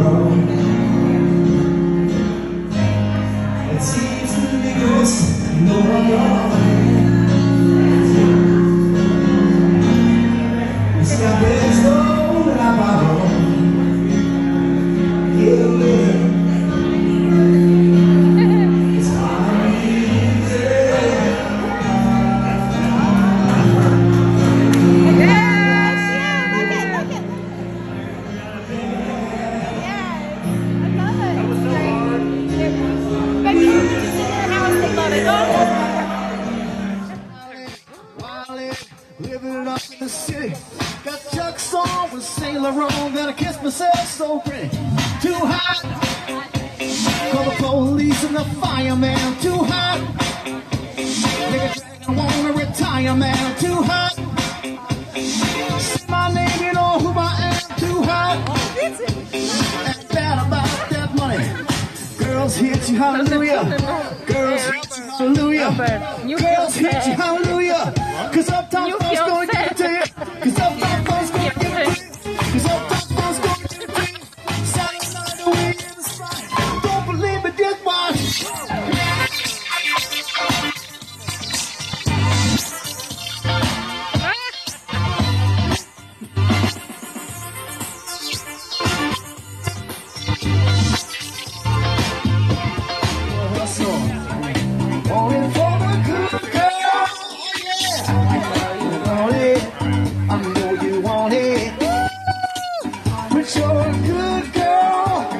It's easy because you know I'm it up in the city. Got Chuck's on with Saint Laurent. I kiss myself so pretty. Too hot. Call the police and the fireman. Too hot. Nigga dragon wanna retire, man. Too hot. Say my name, you know who I am. Too hot. And bad about that money. Girls hit you, hallelujah. Girls hit you, hallelujah. Girls hit you, hallelujah. Cause uptown you're a good girl.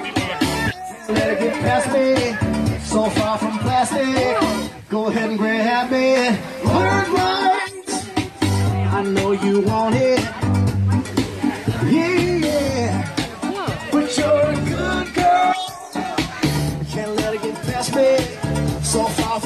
Let it get past me. So far from plastic. Go ahead and grab me. Learn right. I know you want it. Yeah. But you're a good girl. Can't let it get past me. So far